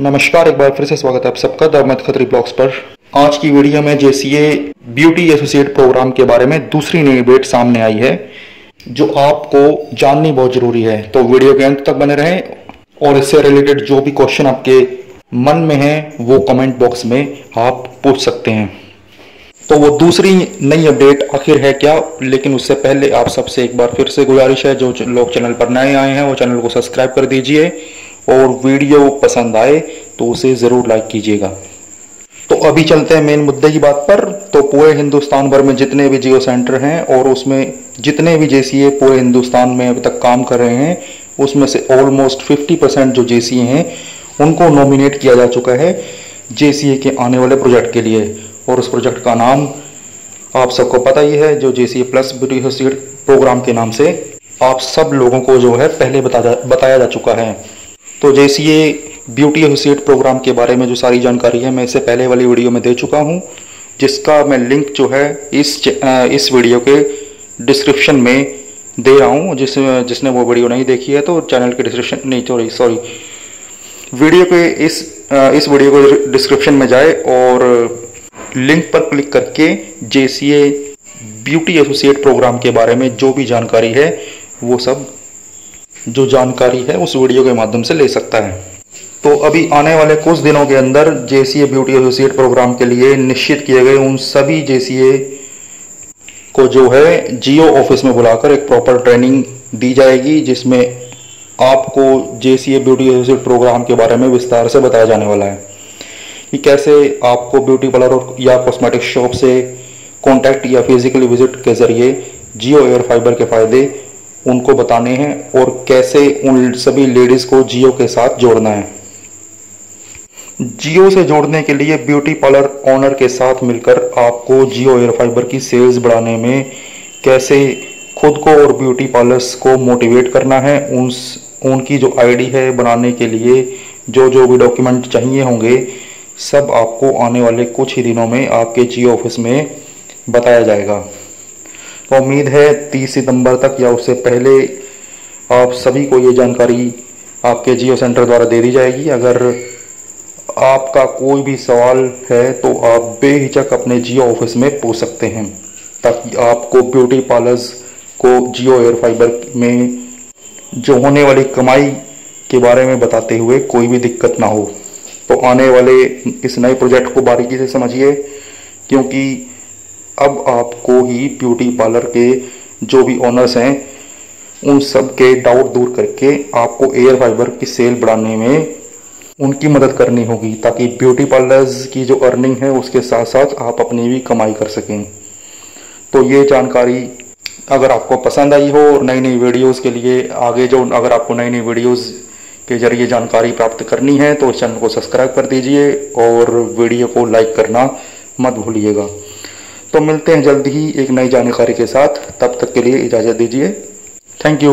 नमस्कार, एक बार फिर से स्वागत है आप सबका द अहमद खतरी ब्लॉग्स पर। आज की वीडियो में जेसीए ब्यूटी एसोसिएट प्रोग्राम के बारे में दूसरी नई अपडेट सामने आई है, जो आपको जाननी बहुत ज़रूरी है। तो वीडियो के अंत तक बने रहें और इससे रिलेटेड जो भी क्वेश्चन आपके मन में है, वो कमेंट बॉक्स में आप पूछ सकते हैं। तो वो दूसरी नई अपडेट आखिर है क्या? लेकिन उससे पहले आप सबसे एक बार फिर से गुजारिश है, जो लोग चैनल पर नए आए हैं, वो चैनल को सब्सक्राइब कर दीजिए। और वीडियो पसंद आए तो उसे ज़रूर लाइक कीजिएगा। तो अभी चलते हैं मेन मुद्दे की बात पर। तो पूरे हिंदुस्तान भर में जितने भी जियो सेंटर हैं और उसमें जितने भी जेसीए पूरे हिंदुस्तान में अभी तक काम कर रहे हैं, उसमें से ऑलमोस्ट 50 परसेंट जो जेसीए हैं, उनको नॉमिनेट किया जा चुका है जेसीए के आने वाले प्रोजेक्ट के लिए। और उस प्रोजेक्ट का नाम आप सबको पता ही है, जो जेसीए प्लस ब्यूटी प्रोग्राम के नाम से आप सब लोगों को जो है पहले बताया बताया जा चुका है। तो जैसे ये ब्यूटी एसोसिएट प्रोग्राम के बारे में जो सारी जानकारी है, मैं इससे पहले वाली वीडियो में दे चुका हूँ, जिसका मैं लिंक जो है इस इस वीडियो के डिस्क्रिप्शन में दे रहा हूँ, जिस, जिसने वो वीडियो नहीं देखी है तो चैनल के डिस्क्रिप्शन नहीं सॉरी सॉरी वीडियो के इस इस वीडियो को डिस्क्रिप्शन में जाए और लिंक पर क्लिक करके जेसीए ब्यूटी एसोसिएट प्रोग्राम के बारे में जो भी जानकारी है, वो सब जो जानकारी है, उस वीडियो के माध्यम से ले सकता है। तो अभी आने वाले कुछ दिनों के अंदर जेसीए ब्यूटी एसोसिएट प्रोग्राम के लिए निश्चित किए गए उन सभी जेसीए को जो है, जियो ऑफ़िस में बुलाकर एक प्रॉपर ट्रेनिंग दी जाएगी, जिसमें आपको जेसीए ब्यूटी एसोसिएट प्रोग्राम के बारे में विस्तार से बताया जाने वाला है। कि कैसे आपको ब्यूटी पार्लर या कॉस्मेटिक शॉप से कॉन्टैक्ट या फिजिकली विज़िट के ज़रिए जियो एयर फाइबर के फ़ायदे उनको बताने हैं और कैसे उन सभी लेडीज़ को जियो के साथ जोड़ना है। जियो से जोड़ने के लिए ब्यूटी पार्लर ओनर के साथ मिलकर आपको जियो एयर फाइबर की सेल्स बढ़ाने में कैसे खुद को और ब्यूटी पार्लर्स को मोटिवेट करना है, उन उनकी जो आईडी है बनाने के लिए जो जो भी डॉक्यूमेंट चाहिए होंगे, सब आपको आने वाले कुछ ही दिनों में आपके जियो ऑफ़िस में बताया जाएगा। तो उम्मीद है 30 सितंबर तक या उससे पहले आप सभी को ये जानकारी आपके जियो सेंटर द्वारा दे दी जाएगी। अगर आपका कोई भी सवाल है तो आप बेहिचक अपने जियो ऑफ़िस में पूछ सकते हैं, ताकि आपको ब्यूटी पार्लर्स को जियो एयर फाइबर में जो होने वाली कमाई के बारे में बताते हुए कोई भी दिक्कत ना हो। तो आने वाले इस नए प्रोजेक्ट को बारीकी से समझिए, क्योंकि अब आपको ही ब्यूटी पार्लर के जो भी ओनर्स हैं, उन सब के डाउट दूर करके आपको एयर फाइबर की सेल बढ़ाने में उनकी मदद करनी होगी, ताकि ब्यूटी पार्लर्स की जो अर्निंग है, उसके साथ साथ आप अपनी भी कमाई कर सकें। तो ये जानकारी अगर आपको पसंद आई हो और नई नई वीडियोस के लिए आगे जो, अगर आपको नई नई वीडियोस के ज़रिए जानकारी प्राप्त करनी है तो चैनल को सब्सक्राइब कर दीजिए और वीडियो को लाइक करना मत भूलिएगा। तो मिलते हैं जल्द ही एक नई जानकारी के साथ। तब तक के लिए इजाज़त दीजिए। Thank you